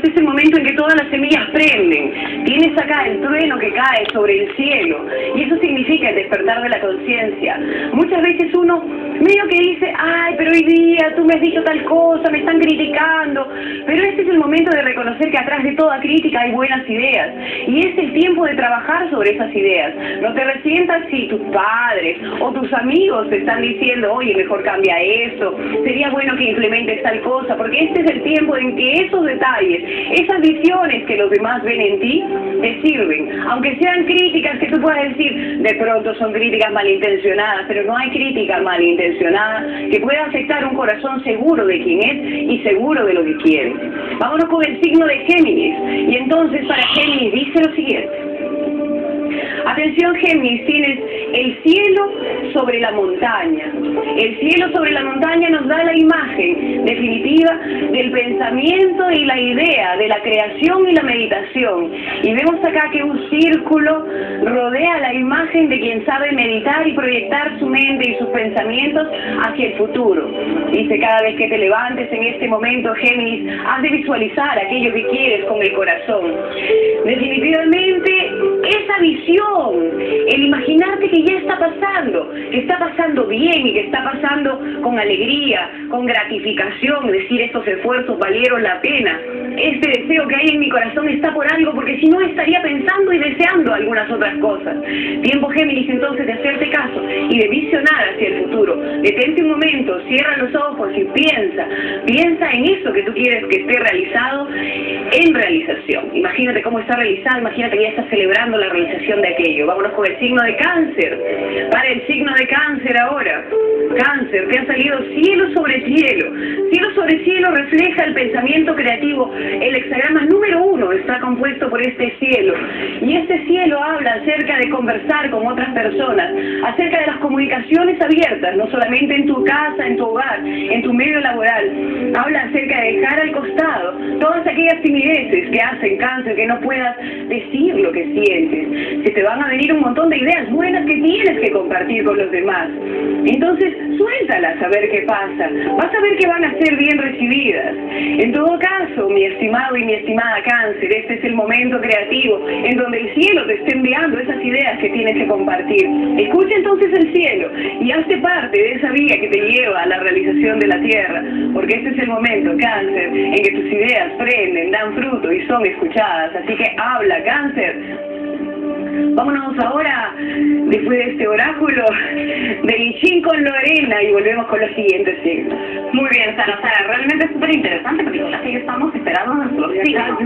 Este es el momento en que todas las semillas prenden. Tienes acá el trueno que cae sobre el cielo. Y eso significa el despertar de la conciencia. Veces uno medio que dice, ay, pero hoy día tú me has dicho tal cosa, me están criticando. Pero este es el momento de reconocer que atrás de toda crítica hay buenas ideas. Y es el tiempo de trabajar sobre esas ideas. No te resientas si tus padres o tus amigos te están diciendo, oye, mejor cambia eso, sería bueno que implementes tal cosa, porque este es el tiempo en que esos detalles esas visiones que los demás ven en ti te sirven, aunque sean críticas que tú puedas decir, de pronto son críticas malintencionadas, pero no hay crítica malintencionada que pueda afectar un corazón seguro de quién es y seguro de lo que quiere. Vámonos con el signo de Géminis, y entonces para Géminis dice lo siguiente. Atención Géminis, tienes el cielo sobre la montaña. El cielo sobre la montaña nos da la imagen del pensamiento y la idea, de la creación y la meditación. Y vemos acá que un círculo rodea la imagen de quien sabe meditar y proyectar su mente y sus pensamientos hacia el futuro. Dice, cada vez que te levantes en este momento, Géminis, has de visualizar aquello que quieres con el corazón. Definitivamente, esa visión, el imaginarte que ya está pasando, que está pasando bien y que está pasando con alegría, con gratificación, decir estos esfuerzos valieron la pena. Este deseo que hay en mi corazón está por algo, porque si no estaría pensando y deseando algunas otras cosas. Tiempo Géminis entonces de hacerte caso y de visionar hacia el futuro. Detente un momento, cierra los ojos y piensa, piensa en eso que tú quieres que esté realizado en realización. Imagínate cómo está realizado, imagínate que ya estás celebrando la realización de aquello. Vámonos con el signo de cáncer. Para el signo de cáncer ahora. Cáncer, que ha salido cielo sobre cielo. Sobre cielo refleja el pensamiento creativo. El hexagrama número uno está compuesto por este cielo. Y este cielo habla acerca de conversar con otras personas, acerca de las comunicaciones abiertas, no solamente en tu casa, en tu hogar, en tu medio laboral. Habla acerca de dejar al costado todas aquellas timideces que hacen cáncer, que no puedas decir lo que sientes. Se te van a venir un montón de ideas buenas que tienes que compartir con los demás. Entonces, suéltalas a ver qué pasa. Vas a ver que van a ser bien recibidas. En todo caso, mi estimado y mi estimada cáncer, este es el momento creativo en donde el cielo te está enviando esas ideas que tienes que compartir. Escucha entonces el cielo y hazte parte de esa vía que te lleva a la realización de la tierra, porque este es el momento, cáncer, en que tus ideas prenden, dan fruto y son escuchadas. Así que habla, cáncer. Vámonos ahora, después de este oráculo, de Lichín con Lorena y volvemos con los siguientes signos. Muy bien, Sara, Sara, realmente es súper interesante porque ya que estamos esperando nuestros signos.